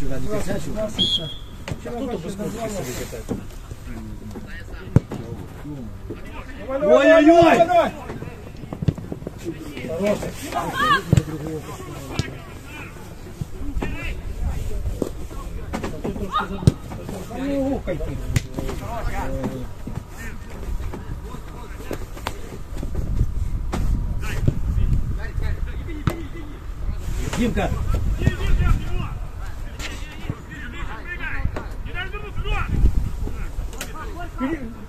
вчора не косячив. Хто-то без конфлікту собі катає. Ой-ой-ой! Ну, гукай ти. Димка,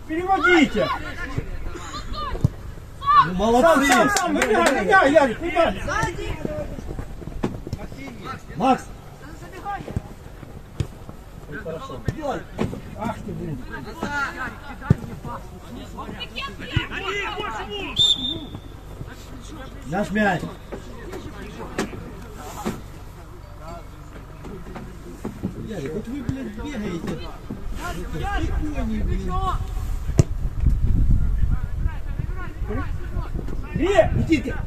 Переводите. ну Сам, молодцы! сам, сам, выбегай, выбегай, Ярик, выбегай. Макс, Ах ты, блин. наш мяч. Ярик, вот вы, блядь, бегаете. Бей! Никитка!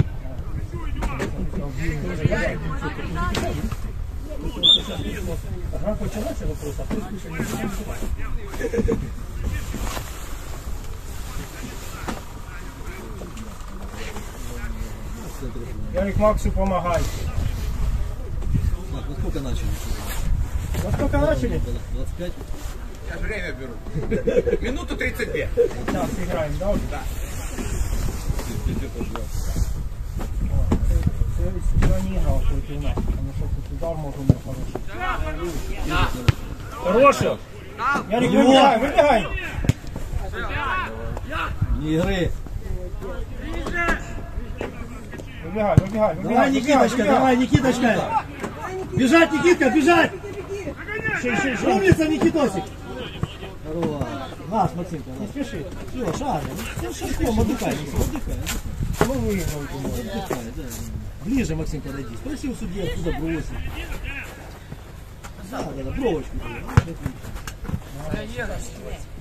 Ага, вопрос, а. Ярик Максу помогай. Ну сколько начали? Во сколько начали? 25? Я же время беру. Минуту 32. Сейчас играем, да? уже? Це сьогодні грав проти нас, тому що тут удар може бути хороший. Хороший. Ярик, вибігай, вибігай. Не игры. Вибігай, вибігай, Давай, вибігай. Никиточка, вибігай. давай, Никиточка. Бежать, Никитка, бежать. Ще, ще, ще. Умница, Никитосик. Здорово. Наш, Максимка, наш. Спіши. Все, шаря. Ну, шашком, отдыхай, отдыхай. Ну, виграв. Отдыхай, да. Ближе, Максим, подойди. Спроси у судьи, откуда бросить. Да, да, да, бровочку.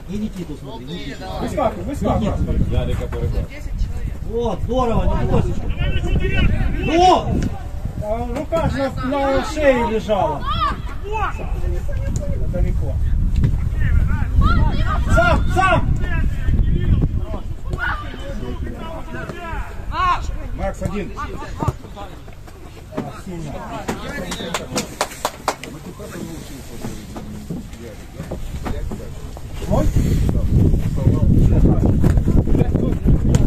И Никиту смотри, Никиту. Вискакуй, вискакуй. Вот, здорово, Никитосик. Ну! А рука ж на, на шее лежала. Далеко. Сам, сам! Макс один. А. Мой?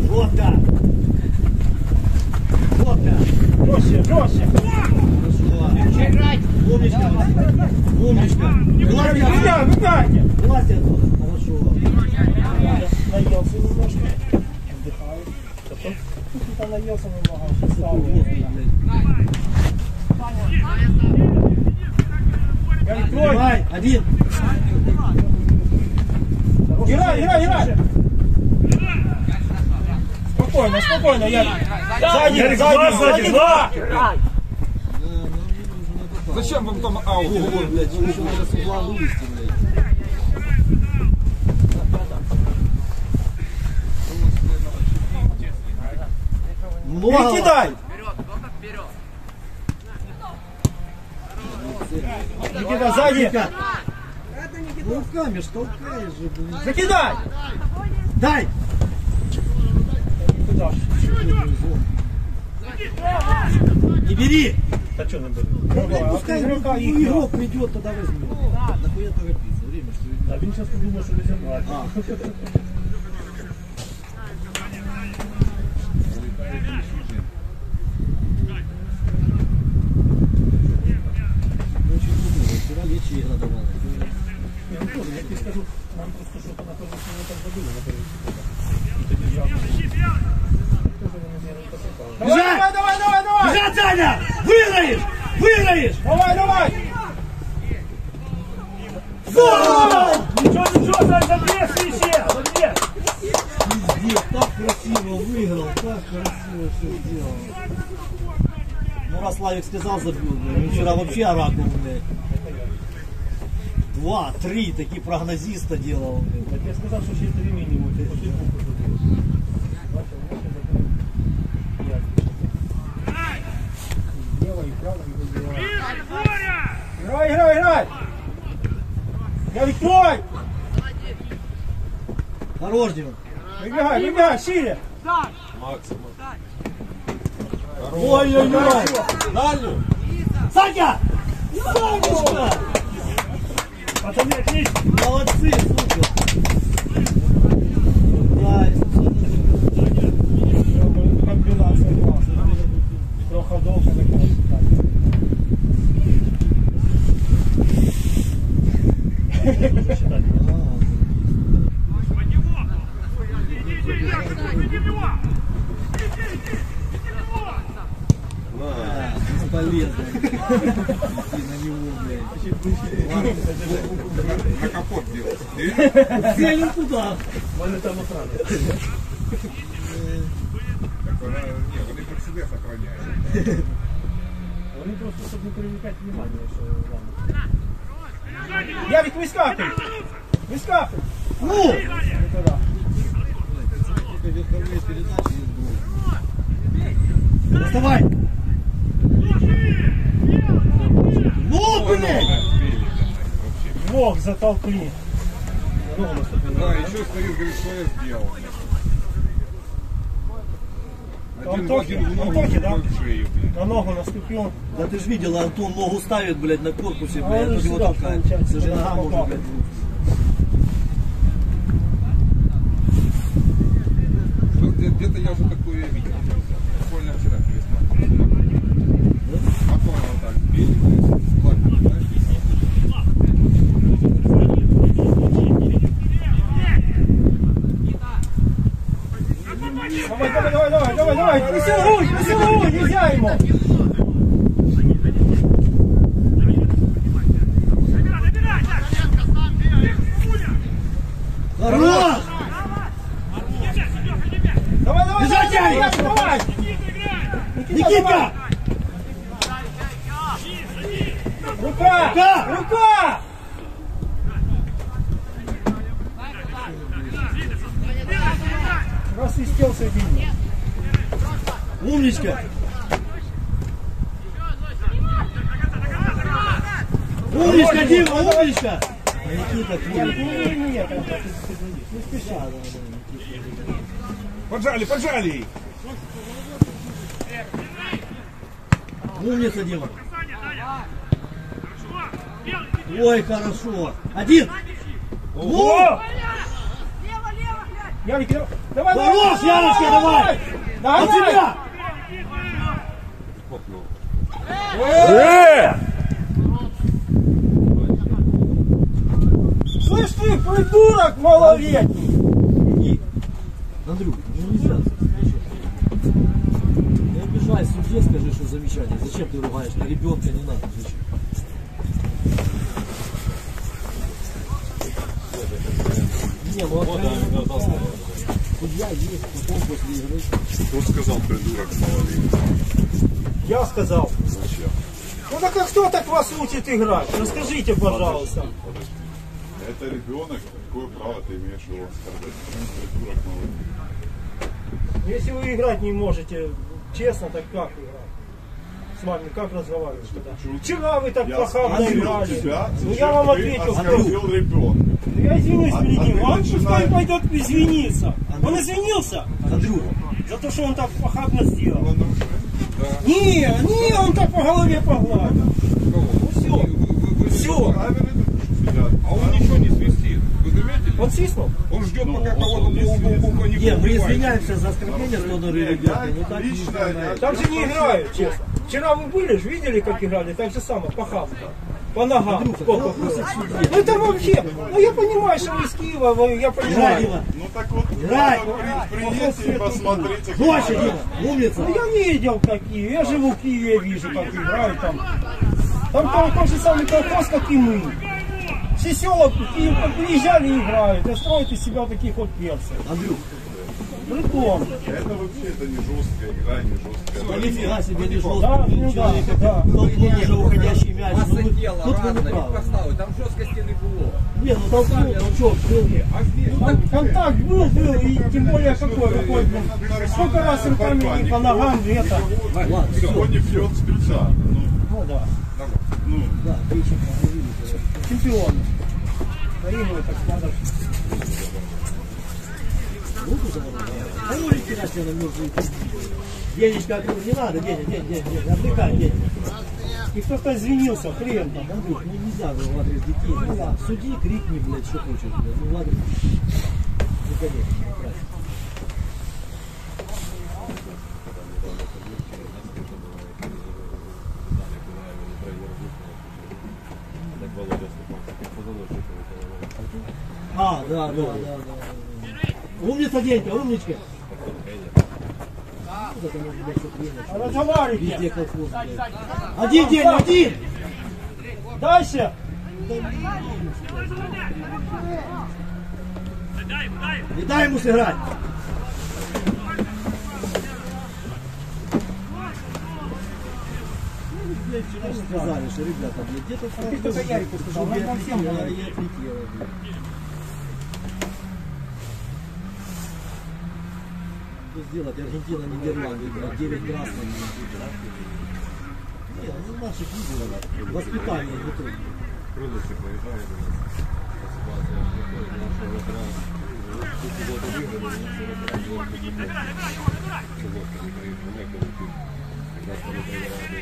Вот так. Вот так. Жестче, жестче. Хорошо. Умничка. Умничка. Гладь отсюда. Гладь отсюда. Хорошо. Наелся немножко. Отдыхаю. Тут наелся немного. Встал. Давай, один. Играй, играй, играй! Спокойно, спокойно, Ярик. Сзади, сзади, сзади, два! Зачем вам там аут? Ого, блядь, еще надо с угла вывести, блядь. Много. Перекидай! Никита, сзади! Ну, руками ж толкаешь же, блин. Закидай! Дай! Куда? Не бери! Да что нам было? Пускай рука ну, их игрок придет, тогда возьмет. Нахуя торопиться? Время, что идет. А він зараз подумав, що не забрати. Ну, очень трудно. Вчера лечи игра давала. Я не тоже, я тебе скажу, нам просто что-то на том, что мы так забыли, на первый Давай, давай, давай, давай, давай! Бежать, Саня! Выиграешь! Выиграешь! Давай, давай! Гол! Ничего, ничего, Сань, забей свече! Забей! Пиздец, так красиво выиграл, так красиво все сделал. Ну Славик сказал забил, он вчера вообще оракул, блядь. Два, три, такие прогнозиста делал, блядь. Я тебе сказал, что через три минимум. Я. Играй, играй, играй! Ярик, твой! Хорош, Дима. Выбегай, выбегай, шире! Ой-ой-ой. Дальню. Саня! Санечка! Пацаны, отлично! Молодцы, супер. Да, Комбинация классная. Трохи довго не класно. да, бесполезно. Идти на него, блядь. На капот делать. Целим туда. Мене там охрана. Ні, вони про себе сохраняють. Вони просто, щоб не привлекати внимание, що ладно. Ярик, выскакивай! Выскакивай! Ну! Доставай! Ну, блядь! Двух не Да, еще стоит, говорит, что я сделал. Антохи? Антохи, да? шею. На ногу наступил. Да ты ж видела, Антон ногу ставит, блядь, на корпусе, А блядь, он тут же его толкает. блядь, нога может, попал. блядь, Где-то я уже такое видел. Буквально вчера пересмотрел. А то она вот так беленькая, сладкая, знаешь, Давай, давай, давай, давай, давай, давай, не силуй, не ему. Хорош! Давай, давай, Бежать, давай, давай, давай. Никитка! Рука, Рука! рука. Просвистел соединение. Умничка! Умничка, Дима, умничка! Поджали, поджали! Умница, Дима. Ой, хорошо. Один. Ну, О! Ярик, давай, давай, Хорош, Ярочка, давай! Давай, от себя! Слышь ты, придурок малолетний! И, Андрюх, ну нельзя. Не обижай, судье скажи, что замечание. Зачем ты ругаешь? На ребенка не надо. Зачем? Не, ну а судья есть, потом после игры. Кто сказал придурок малолетний? Я сказал. Зачем? Ну так а кто так вас учит играть? Расскажите, пожалуйста. Это ребенок, какое право ты имеешь его оскорблять? Придурок малый. Если вы играть не можете честно, так как играть? С вами как разговаривать тогда? почему? Вчера вы так Я плохо спросил играли. тебя, Ну я вам ответил. оскорбил ребенка. Ну, Я извинюсь А- перед а ним. Он пускай пойдет извиниться. Он извинился Андрюха, за то, что он так похабно сделал. Да. Не, не, он так по голове погладил. Ну все. Вы- вы- вы- Всё. Это А он ничего не свистит. Вы заметили? Он свистнул? Он ждет, Ну, пока кого-то не угла не не, мы извиняемся за оскорбление сторону ребенка. Ну так лично. Там же не играют, честно. Вчера вы были же, видели, как играли? Так же самое, по хамку. По ногам. Андрюха, Сколько ну, судья. Ну это вообще, ну я понимаю, что вы из Киева, вы- я понимаю. Ну так вот, при- приедьте и посмотрите. играют. Дима, умница. Ну я видел какие, я живу в Киеве, я вижу, как играют там. Там тот, тот же самый колхоз, как и мы. Все села в Киев приезжали и играют, и строят из себя таких вот перцев. Андрюх, Притом. Это вообще это не жесткая игра, не жесткая. ну нифига себе не жестко. Да, ну да, да. толкнул уже уходящий мяч. Ну, Маса вы- тела, тут вы разная, не від правы. постави, там жорсткості не було. Не, ну толкнул, ну что, был. Кон- Контакт был, был, и тем более какой, какой, блин. Сколько раз руками и по ногам, и это. Ладно, все. Не пьет специально. Ну, Ну да, ну, Да. Чемпион. проигрывать, так себе на мертвые пизди. Денечка, не надо, Деня, Деня, Деня, Деня, отвлекай, Деня. И кто-то извинился, хрен там. Андрюх, ну нельзя же в адрес детей. Ну ладно, суди, крикни, блядь, что хочешь, блядь. Ну ладно. Ну конечно, ну, правильно. А, да, да, да, да. Умница, Денька, умничка. Разговаривайте. Один день, один! Дальше. Не дай ему сыграть. Вчера сказали, что ребята, где-то ты только Ярику сказал, нам всем отлетело, надо. и Что сделать? Аргентина, Нидерланды, блядь, 9 красных. Нет, ну наших видео, воспитание не трудно. Крылышек проезжали, ситуация нашего ветерана. Суботу выиграли, все равно погибли. Суботу не приехали, не колотили. Когда стали проиграли,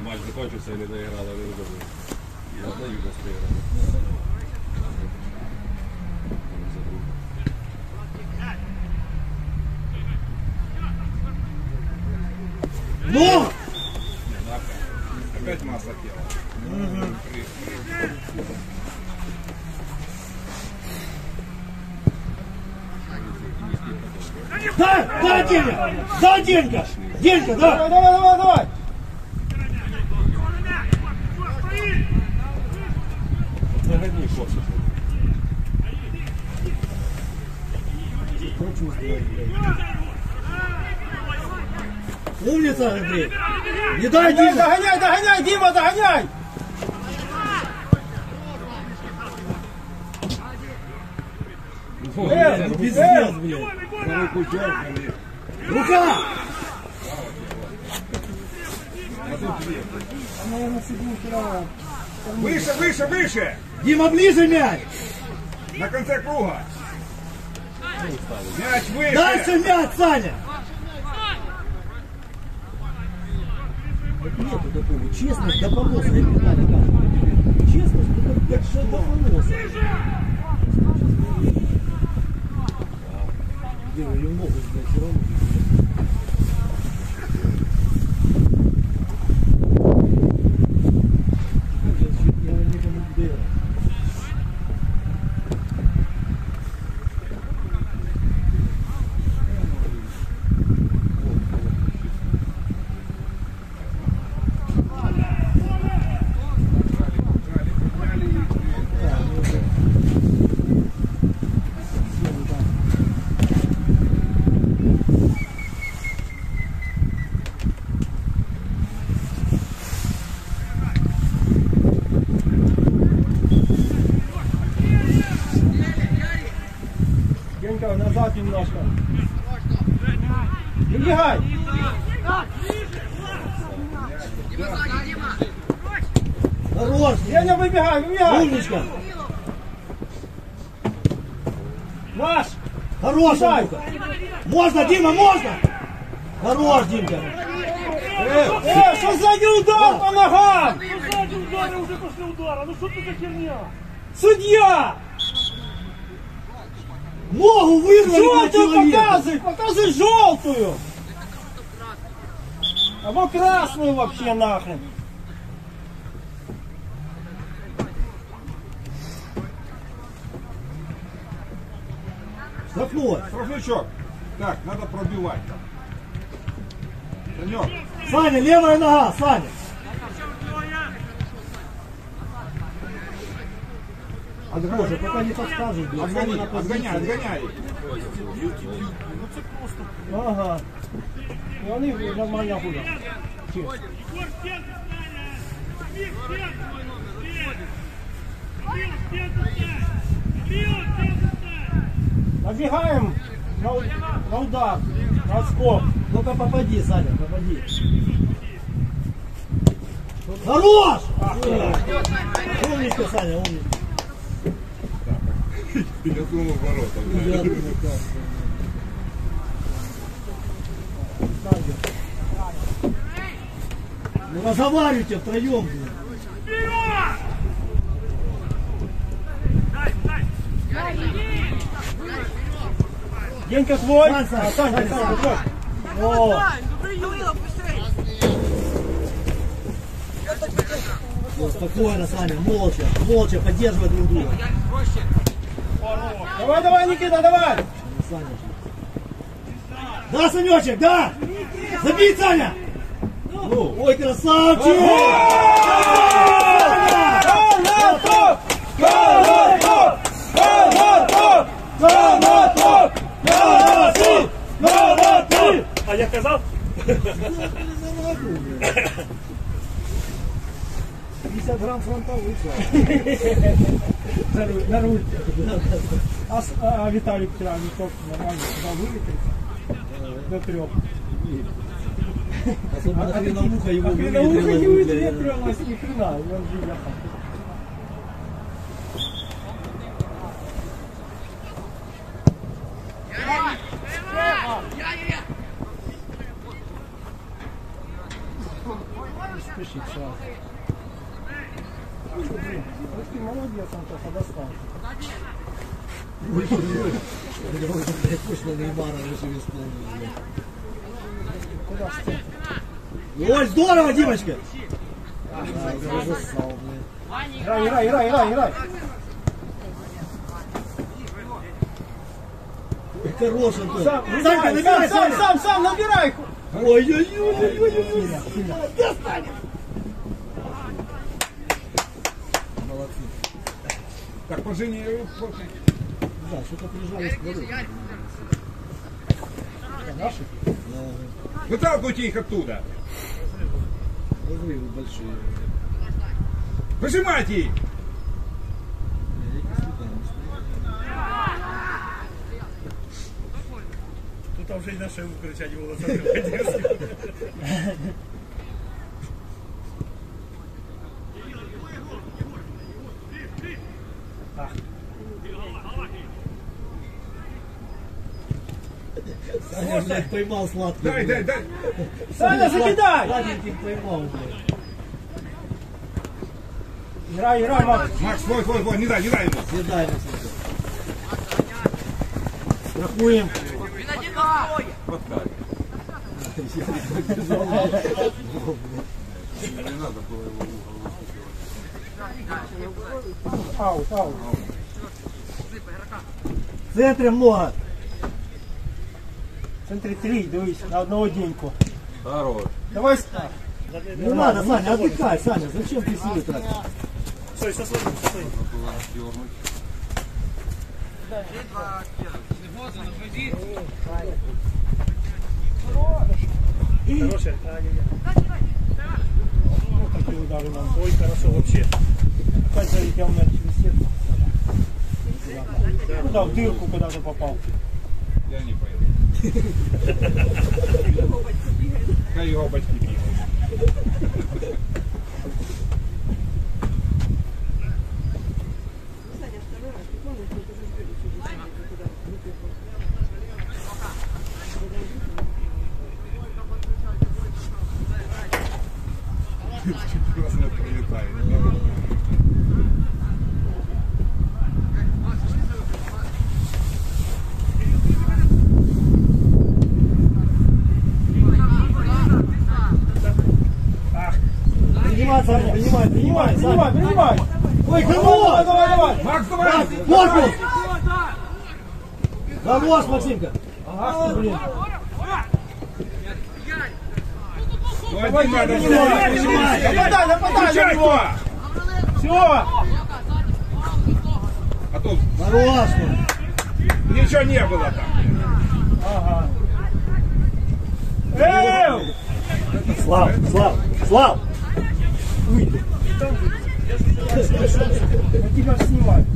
матч закончился, или доиграли, или выиграли. Одна юность проиграла. За другу. Но! Опять масса тела. Да, да, Денька! Да, Денька! Денька, да! Давай, давай, давай, давай. Загони, хлопцы. Что чувствуешь, блядь? Умница, Андрей! Не дай, Дима! догоняй, догоняй, Дима, догоняй. Э, Ну пиздец, блядь! Рука! Выше, выше, выше! Дима, ближе мяч! На конце круга! Мяч выше! Дальше мяч, Саня! Вот нету такого. Честность до поноса, я не знаю, как. Честность, блядь, что до поноса. Делаю ногу, блядь, все равно. Я чуть не никому не даю. Да, ну, да. Силы, да. Денька, назад немножко. Не бегай. Хорош! Деня, выбегай, выбегай. Умничка! Наш. Хорош. Андрюха! Можно, Дима, можно! Хорош, Димка! Э, что сзади удар по ногам? Сзади удара, уже после удара. Ну что ты за херня? Судья! Ногу вырвали Желтую показывай, показывай желтую. А вот красную вообще нахрен. Штрафной! Штрафничок. Так, надо пробивать. Санек, Саня, левая нога, Саня! Боже, пока не подскажешь, блядь, Саня отгони, отгоняй, отгоняй. Ага. Они нормально стенку! Бил, стенку! Бил, стенку! Набегаем на, на удар, на отскок. Ну-ка попади, Саня, попади. Хорош! Умничка, Саня, умничка. Я думал, ворота. Я думаю, так. Ну разговаривайте втроем, блин. Денька твой. А, Сань, Сань, Сань. твой. О, спокойно, Саня, молча, молча, поддерживай друг друга. Давай, давай, Никита, давай. Саня. Да, Санечек, да! Забей, Саня! Ну, ой, красавчик! Я казав? 50 грамм фронтовых, Слава. На руль. А, с- а Виталик вчера не только нормально туда выветрится. До трех. Особенно хреновуха его А хреновуха не выветрилась ни хрена. И он же ехал. Вот ты молодец, Антоха, достал. Блядь, точно Неймара исполнить, блядь. Куда центр? Ой, здорово, Димочка! А, уже блядь. Играй, играй, играй, играй, играй. Хорош, Антон. Сам, сам, сам, сам, сам, набирай. Ой-ой-ой-ой-ой-ой! Сильно, сильно. Молодцы. Так, по Жене, Да, что-то прижались к воду. Наши? выталкивайте их оттуда. Разрывы большие. Выжимайте их. Тут вже й на шею кричать його блядь, поймал сладкий. Дай, дай, дай. Саня, закидай! Сладенький поймал, блядь. Играй, играй, Макс. Макс, свой, свой, свой, не дай, не дай ему. Съедай, Максимка. Страхуем. Аут, аут. В центре много. В центре три, дивись, на одного деньку. Хорош. Давай ставь. Не надо, Саня, отдыхай, Саня. Зачем ты силы тратишь? Стой, своїм, со своїм. Хорошая. Вот такие удары нам. Ой, хорошо вообще. Опять залетел мяч через сетку. Куда? В дырку куда-то попал. Я не пойду. Хай його батьки бігають. Просто прилітає. Принимай, принимай, Принимай, принимай. Ой, Давай, хорош! давай, давай. Макс, давай! Корпус! Хорош, Максимка. Ага, блин. Надо принимай, взять. принимай. Нападай, нападай на Включай него. его! Все. А то Хорош, ничего не было там. Ага. Эй! Слав, Слав, Слав! Я Тебя снимают.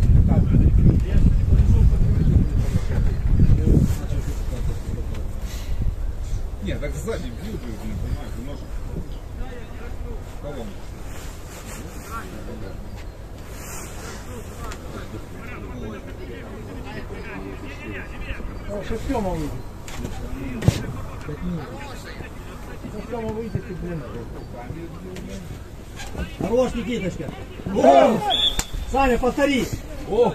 Нет, так сзади бьют, не понимаешь, ты можешь. Колонку. Шестема выйдет. Шестема выйдет и блин. Хорош, Никиточка. О! Саня, повтори. О,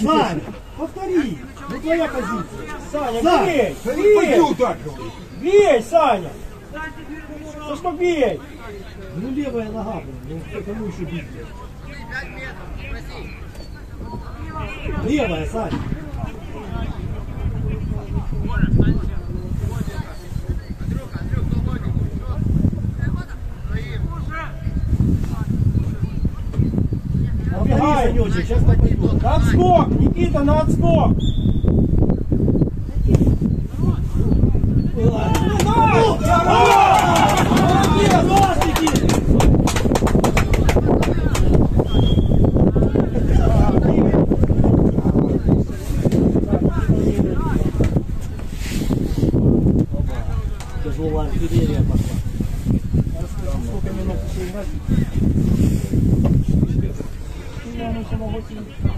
Саня, повтори. Ну твоя позиция. Саня, Сань, бей! Бей! так. Бей, Саня! Сашка, бей! Ну левая нога, блин. Ну кому еще бить? Левая, Саня. Убегай! Сейчас пойдет. На отскок! Никита, на отскок! артиллерия пошла. Расскажи, сколько минут еще играть? Ну, оно само 8.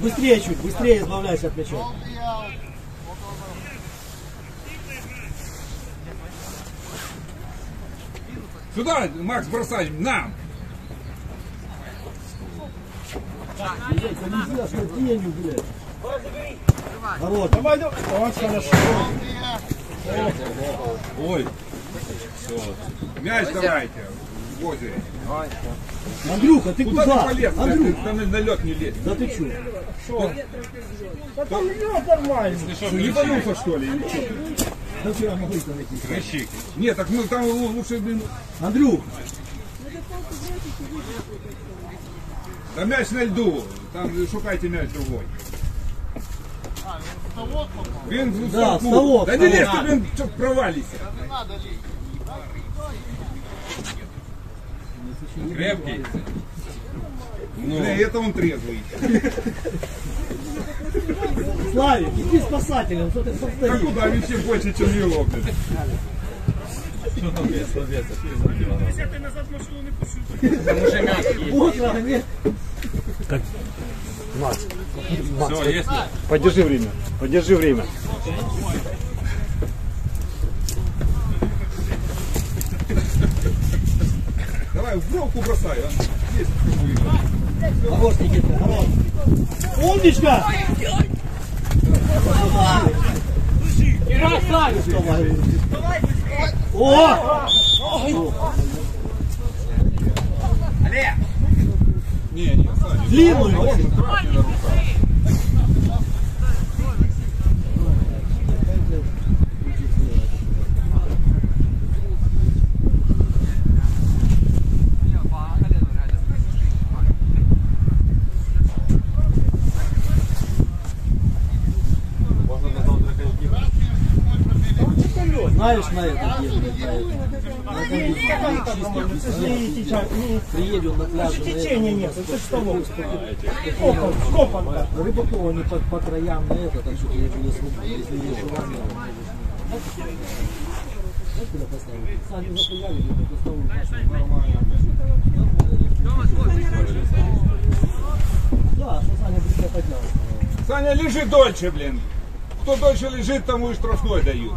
Быстрее чуть, быстрее избавляйся от мяча. Сюда, Макс, бросай, нам. Блядь, да нельзя, что тенью, блядь. Народ, Давай, давай. Вот хорошо. Ой. Все. Мяч давайте. В озере. Андрюха, ты Куда куда? ты полез? Ты, Андрюх, ты на, на лед не лезь. да ты чё? Да там лед нормально. Что, ебанулся что ли? или чё? Да вчера могу это найти. Кращик. Нет, так мы там лучше, блин, Андрюх, Да мяч на льду. Там шукайте мяч другой. Він в Да, ставок, Да не лезь ты, блин, что провалися. Крепкий. Ну, это он трезвый. Славик, иди спасателем, что ты А повтори. куда вообще больше, чем его, блин? Утро, нет? Подержи время. Подержи время. Давай, в бровку бросай, а. Есть хорош. Умничка! Играй, Славик! О! Не, не, Саня. Длинную! Знаешь, на это едет, на это. Не сейчас, не- Приедем на пляж. Течения нет, это ж того. Скопан, скопан. Рыбакова не по, по краям на это, так что я буду слушать, если есть желание. Поставить? Сами запугали, либо поставил нашу. Нормально. Да, что Саня быстро поднялся. Саня, лежи дольше, блин. Кто дольше лежит, тому и штрафной дают.